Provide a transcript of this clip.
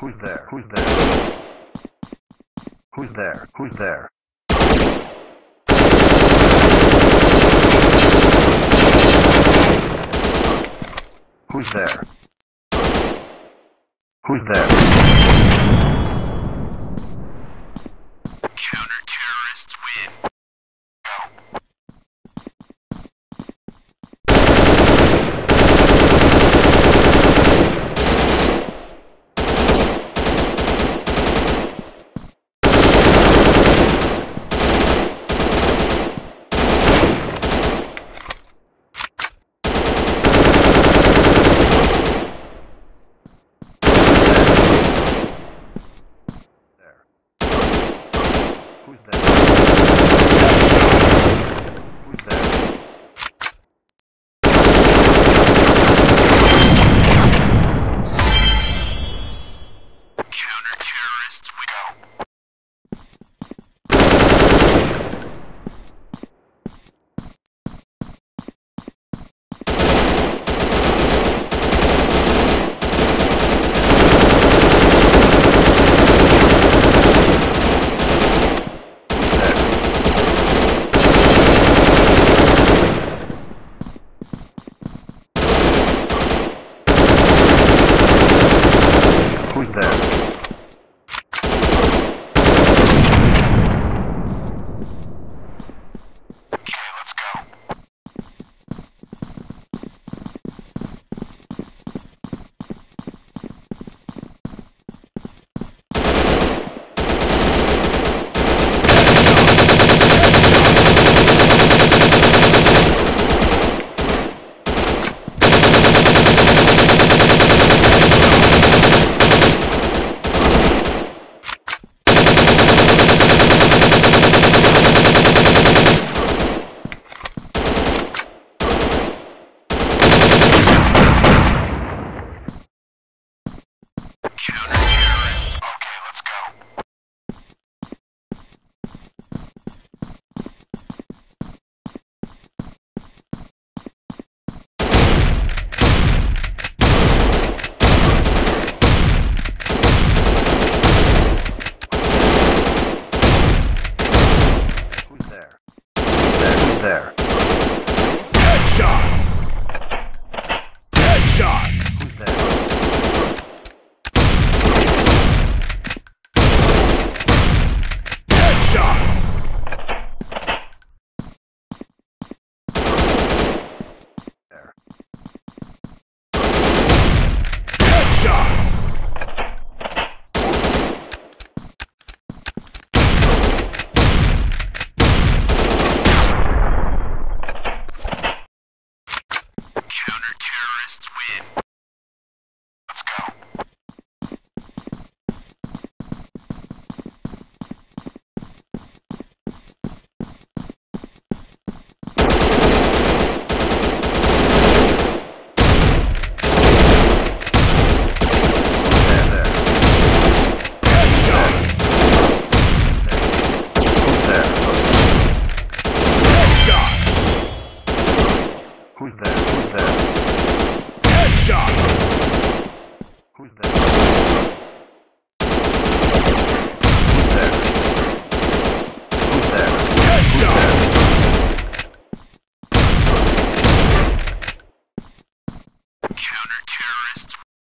Who's there? Who's there? Who's there? Who's there? Who's there? Who's there? cuidado.